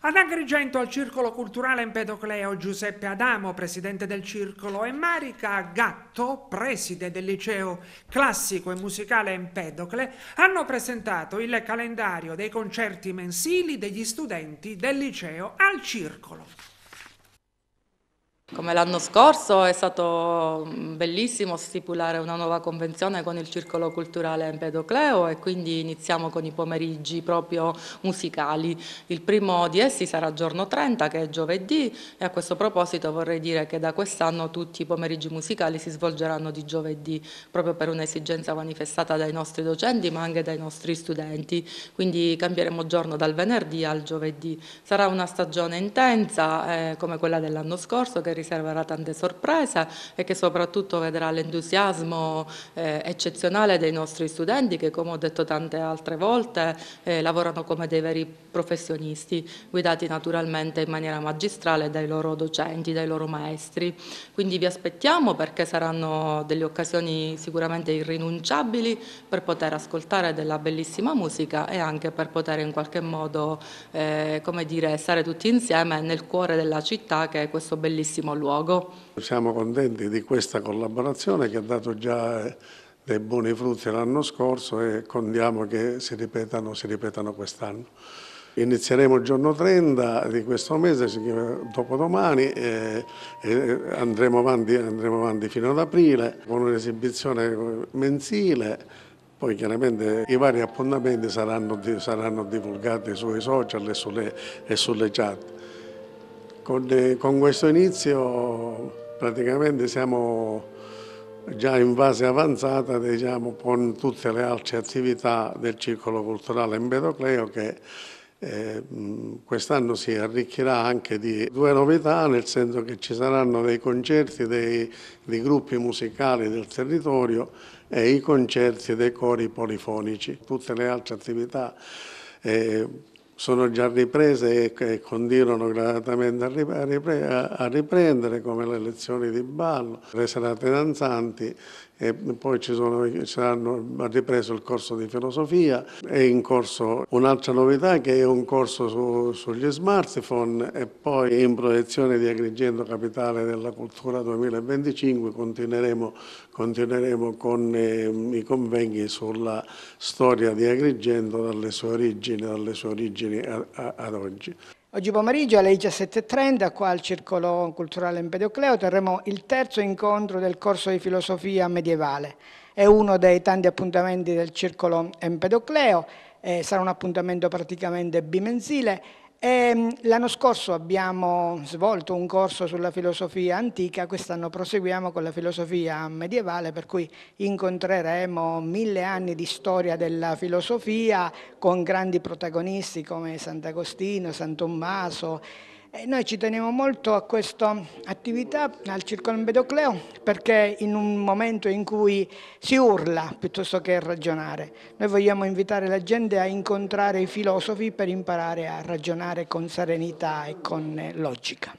Ad Agrigento al Circolo Culturale Empedocleo Giuseppe Adamo, presidente del circolo, e Marica Gatto, preside del liceo classico e musicale Empedocle, hanno presentato il calendario dei concerti mensili degli studenti del liceo al circolo. Come l'anno scorso è stato bellissimo stipulare una nuova convenzione con il Circolo Culturale Empedocleo e quindi iniziamo con i pomeriggi proprio musicali. Il primo di essi sarà giorno 30 che è giovedì e a questo proposito vorrei dire che da quest'anno tutti i pomeriggi musicali si svolgeranno di giovedì proprio per un'esigenza manifestata dai nostri docenti ma anche dai nostri studenti. Quindi cambieremo giorno dal venerdì al giovedì. Sarà una stagione intensa eh, come quella dell'anno scorso che riserverà tante sorprese e che soprattutto vedrà l'entusiasmo eh, eccezionale dei nostri studenti che come ho detto tante altre volte eh, lavorano come dei veri professionisti, guidati naturalmente in maniera magistrale dai loro docenti, dai loro maestri. Quindi vi aspettiamo perché saranno delle occasioni sicuramente irrinunciabili per poter ascoltare della bellissima musica e anche per poter in qualche modo eh, come dire, stare tutti insieme nel cuore della città che è questo bellissimo bellissimo luogo. Siamo contenti di questa collaborazione che ha dato già eh, dei buoni frutti l'anno scorso e contiamo che si ripetano, ripetano quest'anno. Inizieremo il giorno 30 di questo mese, dopodomani, e andremo, avanti, andremo avanti fino ad aprile con un'esibizione mensile poi chiaramente i vari appuntamenti saranno, saranno divulgati sui social e sulle, e sulle chat. Con, con questo inizio praticamente siamo già in fase avanzata diciamo, con tutte le altre attività del Circolo Culturale Empedocleo che eh, quest'anno si arricchirà anche di due novità, nel senso che ci saranno dei concerti dei, dei gruppi musicali del territorio e i concerti dei cori polifonici. Tutte le altre attività eh, sono già riprese e continuano gradatamente a riprendere come le lezioni di ballo, le serate danzanti e poi ci, sono, ci saranno ripreso il corso di filosofia, è in corso un'altra novità che è un corso su, sugli smartphone e poi in proiezione di Agrigento Capitale della Cultura 2025 continueremo, continueremo con eh, i convegni sulla storia di Agrigento dalle sue origini, dalle sue origini a, a, ad oggi. Oggi pomeriggio alle 17.30 qua al Circolo Culturale Empedocleo terremo il terzo incontro del corso di filosofia medievale. È uno dei tanti appuntamenti del Circolo Empedocleo, eh, sarà un appuntamento praticamente bimensile l'anno scorso abbiamo svolto un corso sulla filosofia antica, quest'anno proseguiamo con la filosofia medievale, per cui incontreremo mille anni di storia della filosofia con grandi protagonisti come Sant'Agostino, San Tommaso e noi ci teniamo molto a questa attività al Circolo Empedocleo perché in un momento in cui si urla piuttosto che ragionare, noi vogliamo invitare la gente a incontrare i filosofi per imparare a ragionare con serenità e con logica.